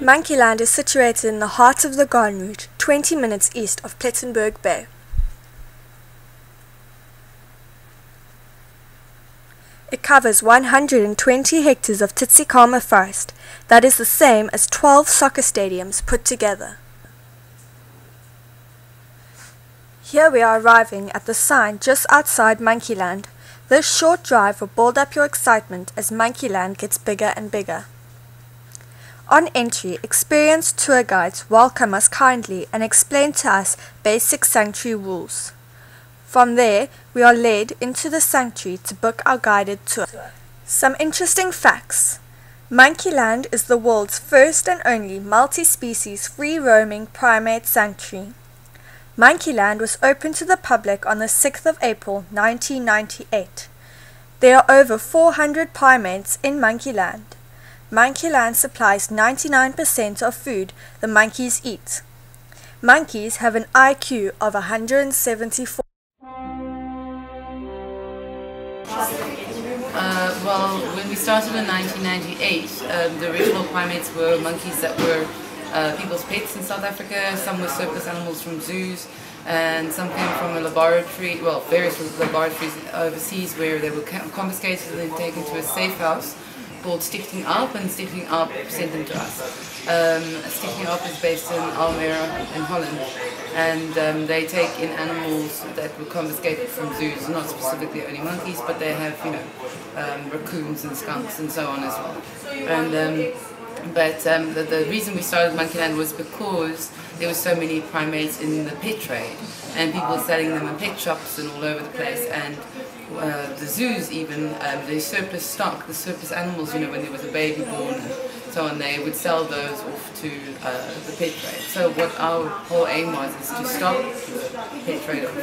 Monkeyland is situated in the heart of the Garden Route, 20 minutes east of Plettenberg Bay. It covers 120 hectares of Tsitsikamma forest, that is the same as 12 soccer stadiums put together. Here we are arriving at the sign just outside Monkeyland. This short drive will build up your excitement as Monkeyland gets bigger and bigger. On entry, experienced tour guides welcome us kindly and explain to us basic sanctuary rules. From there, we are led into the sanctuary to book our guided tour. Some interesting facts. Monkeyland is the world's first and only multi-species free-roaming primate sanctuary. Monkeyland was opened to the public on the 6th of April 1998. There are over 400 primates in Monkeyland. Monkeyland supplies 99% of food the monkeys eat. Monkeys have an IQ of 174. Uh, well, when we started in 1998, um, the original primates were monkeys that were uh, people's pets in South Africa. Some were surplus animals from zoos, and some came from a laboratory, well, various laboratories overseas where they were confiscated and taken to a safe house called Stichting AAP, and Stichting AAP sent them to us. Um, Stichting AAP is based in Almere in Holland, and um, they take in animals that were confiscated from zoos, not specifically only monkeys, but they have, you know, um, raccoons and skunks and so on as well. And um, but um, the, the, reason we started Monkeyland was because there were so many primates in the pet trade and people selling them in pet shops and all over the place and uh, the zoos even, um, the surplus stock, the surplus animals, you know, when there was a baby born and so on, they would sell those off to uh, the pet trade. So what our whole aim was is to stop the pet trade of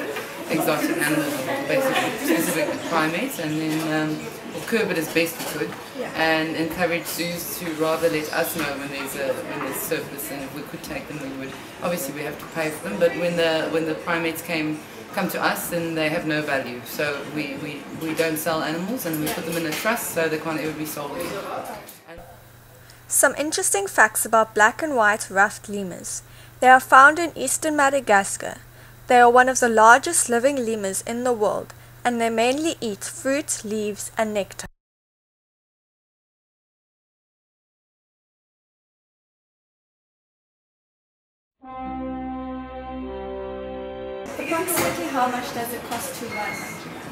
exotic animals, basically specifically primates, and then um, curb it as best we could, and encourage zoos to rather let us know when there's a when there's surplus, and if we could take them, we would. Obviously, we have to pay for them, but when the when the primates came come to us then they have no value. So we, we, we don't sell animals and we put them in a trust so they can't ever be sold. Some interesting facts about black and white ruffed lemurs. They are found in eastern Madagascar. They are one of the largest living lemurs in the world and they mainly eat fruit, leaves and nectar. Approximately how much does it cost to run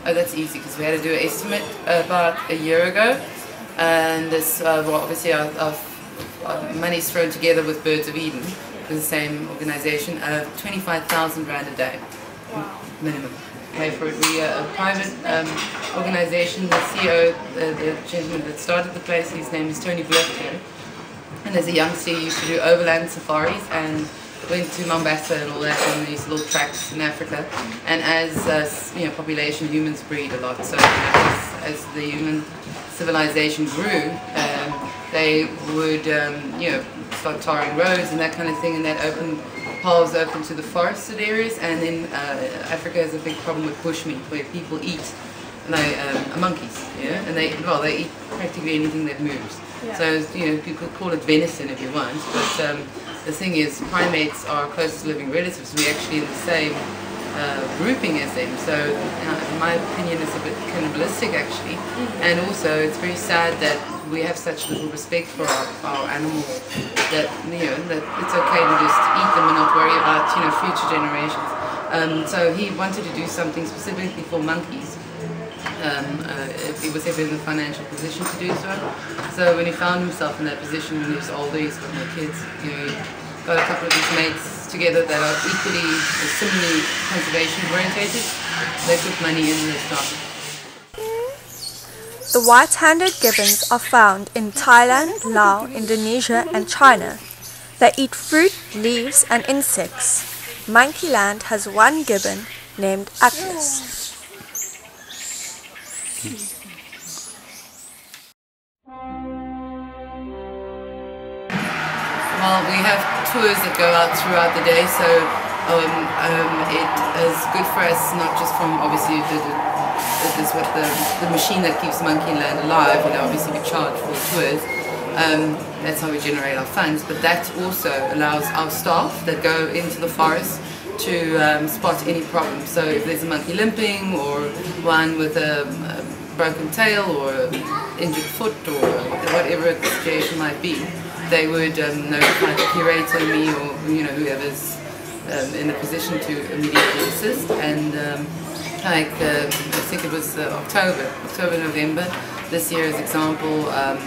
Oh, that's easy because we had to do an estimate about a year ago, and this uh, well, obviously our, our, our, money's thrown together with Birds of Eden, the same organisation, uh, twenty-five thousand rand a day minimum. Pay for it. We are a private um, organisation. The CEO, the, the, gentleman that started the place, his name is Tony Blerkler, and as a youngster he used to do overland safaris and went to Mombasa and all that on these little tracks in Africa. And as uh, you know, population, humans breed a lot. So as, as the human civilization grew, um, they would um, you know start tarring roads and that kind of thing, and that opened paths open to the forested areas. And then uh, Africa has a big problem with bushmeat, where people eat like um, monkeys, yeah, and they well they eat practically anything that moves. Yeah. So you know you could call it venison if you want, but um, the thing is, primates are closest living relatives. We're actually in the same uh, grouping as them. So, uh, in my opinion, it's a bit cannibalistic actually. Mm-hmm. And also, it's very sad that we have such little respect for our, our animals that you know that it's okay to just eat them and not worry about you know future generations. Um, so he wanted to do something specifically for monkeys. Um, uh, if he was ever in the financial position to do so. So when he found himself in that position when he was older, he's got no kids, you know, got a couple of his mates together that are equally or similarly conservation orientated. They put money in and started. The white-handed gibbons are found in Thailand, Laos, Indonesia and China. They eat fruit, leaves and insects. Monkeyland has one gibbon named Atlas. Well, we have tours that go out throughout the day, so um, um, it is good for us not just from obviously the, the, what the, the machine that keeps Monkeyland alive, you know, obviously we charge for tours, Um, that's how we generate our funds, but that also allows our staff that go into the forest to um, spot any problems. So if there's a monkey limping or one with a, a broken tail or injured foot or whatever the situation might be, they would um, notify the curator, me or you know whoever's um, in a position to immediately assist. And um, like uh, I think it was uh, October, October, November this year as example, um,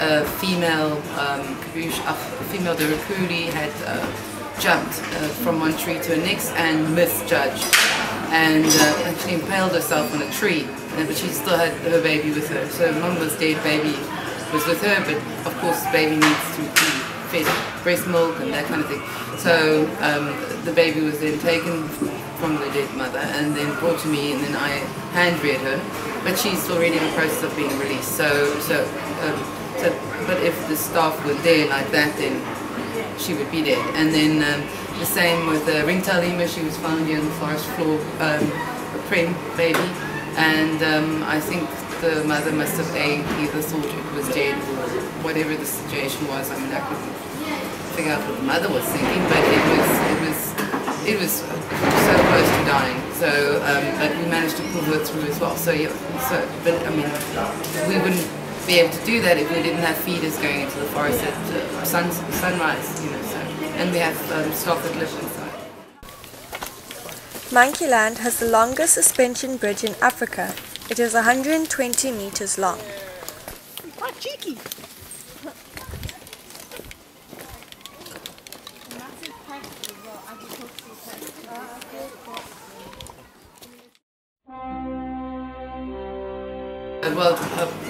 a female um, a female had uh, jumped uh, from one tree to the next and misjudged and uh, actually impaled herself on a tree. But she still had her baby with her. So mum was dead, baby was with her, but of course the baby needs to be fed breast milk and that kind of thing. So um, the baby was then taken from the dead mother and then brought to me and then I hand reared her. But she's already in the process of being released. So, so, um, so but if the staff were there like that, then she would be dead. And then um, the same with the ringtail lemur, she was found here on the forest floor, um, a prem baby. And um, I think the mother must have either thought it was dead or whatever the situation was. I mean, I couldn't figure out what the mother was thinking, but it was, it was, it was so close to dying. So, um, but we managed to pull her through as well. So, yeah, so, but I mean, we wouldn't be able to do that if we didn't have feeders going into the forest at sun, sunrise, you know, so, and we have um, staff that live inside. Monkeyland has the longest suspension bridge in Africa. It is 120 meters long. Quite cheeky. Well, uh, just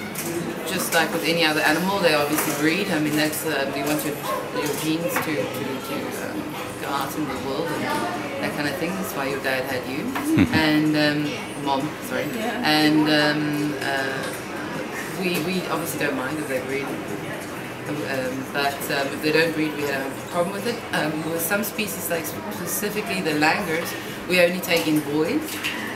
like with any other animal, they obviously breed. I mean, that's uh, you want your, your genes to, to, to um, go out in the world and that kind of thing. That's why your dad had you and um, mom, sorry. Yeah. And um, uh, we we obviously don't mind if they breed. Um, but um, if they don't breed, we have a problem with it. Um, with some species, like specifically the langurs, we only take in boys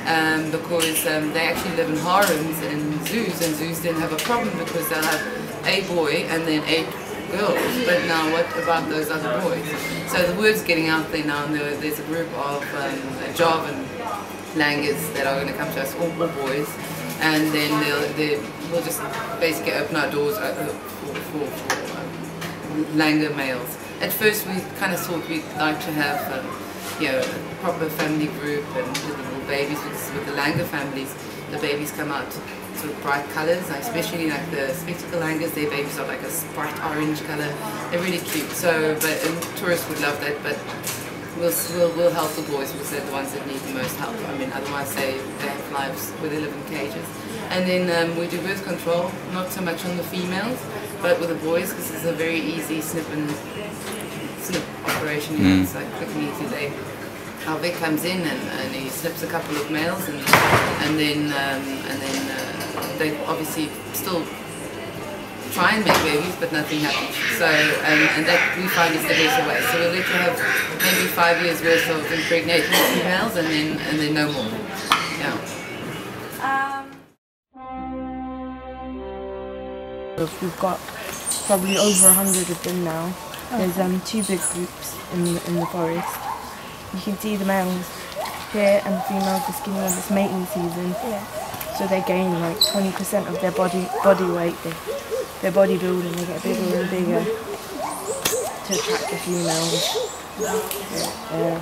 um, because um, they actually live in harems and zoos, and zoos didn't have a problem because they'll have a boy and then eight girls. But now, what about those other boys? So the word's getting out there now, and there's a group of um, Javan langurs that are going to come to us, all, boys, and then they'll, they we'll just basically open our doors uh, for, for, for um, langur males. At first, we kind of thought we'd like to have. Um, you know, a proper family group and with the little babies, with, the Langur families, the babies come out sort of bright colours, especially like the spectacle langurs, their babies are like a bright orange colour. They're really cute. So, but tourists would love that, but we'll, we'll, we'll help the boys because they're the ones that need the most help. I mean, otherwise they, they have lives where they live in cages. And then um, we do birth control, not so much on the females, but with the boys because it's a very easy snip and operation. You know, mm. It's like quick and easy. They Alvik comes in and, and he slips a couple of males and and then um, and then uh, they obviously still try and make babies but nothing happens so and, and that we find is the better way so we'll let you have maybe five years worth of impregnating females and then and then no more yeah um. we've got probably over a hundred of them now there's um, two big groups in the, in the forest you can see the males here and the females are skinny when it's mating season. Yeah. So they gain like 20% of their body body weight. They, their body build and they get bigger and bigger to attract the females. Yeah. yeah.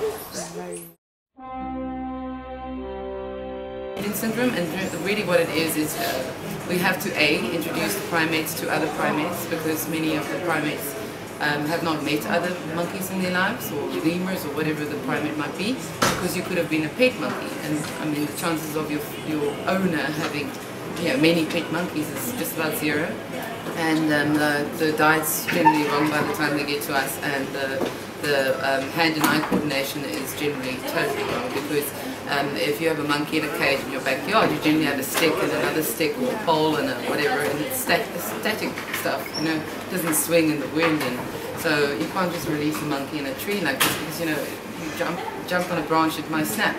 syndrome and really what it is is uh, we have to A, introduce the primates to other primates because many of the primates um, have not met other monkeys in their lives or lemurs or whatever the primate might be because you could have been a pet monkey. And I mean the chances of your, your owner having you know, many pet monkeys is just about zero. And um, the, the diet's generally wrong by the time they get to us and the, the um, hand and eye coordination is generally totally wrong because um, if you have a monkey in a cage in your backyard, you generally have a stick and another stick or a pole and a whatever, and it's stat static stuff, you know, it doesn't swing in the wind, and so you can't just release a monkey in a tree like this because, you know, you jump, jump on a branch, it might snap.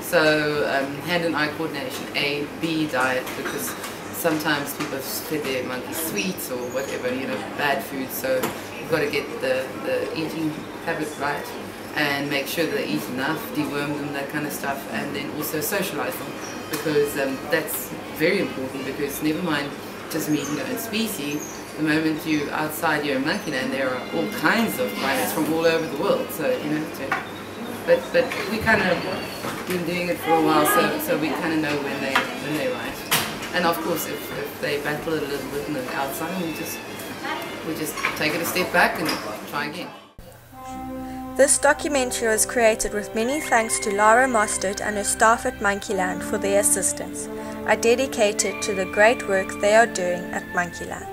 So um, hand and eye coordination, A, B diet, because sometimes people fed their monkey sweets or whatever, you know, bad food. So you've got to get the, the eating habit right and make sure that they eat enough, deworm them, that kind of stuff, and then also socialize them because um, that's very important because never mind just meeting your own species, the moment you're outside your monkey land, there are all kinds of primates from all over the world. So, you know, to, but, but we kind of been doing it for a while, so, so we kind of know when they when they right. And of course, if, if they battle a little bit outside, we just we just take it a step back and try again. This documentary was created with many thanks to Lara Mostert and her staff at Monkeyland for their assistance. I dedicate it to the great work they are doing at Monkeyland.